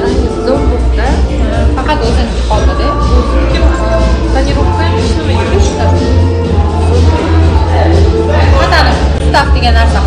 ранний сезон был, да, пока должен быть холодно, да? Tonirovka nima yo'li shtab. Degan narsa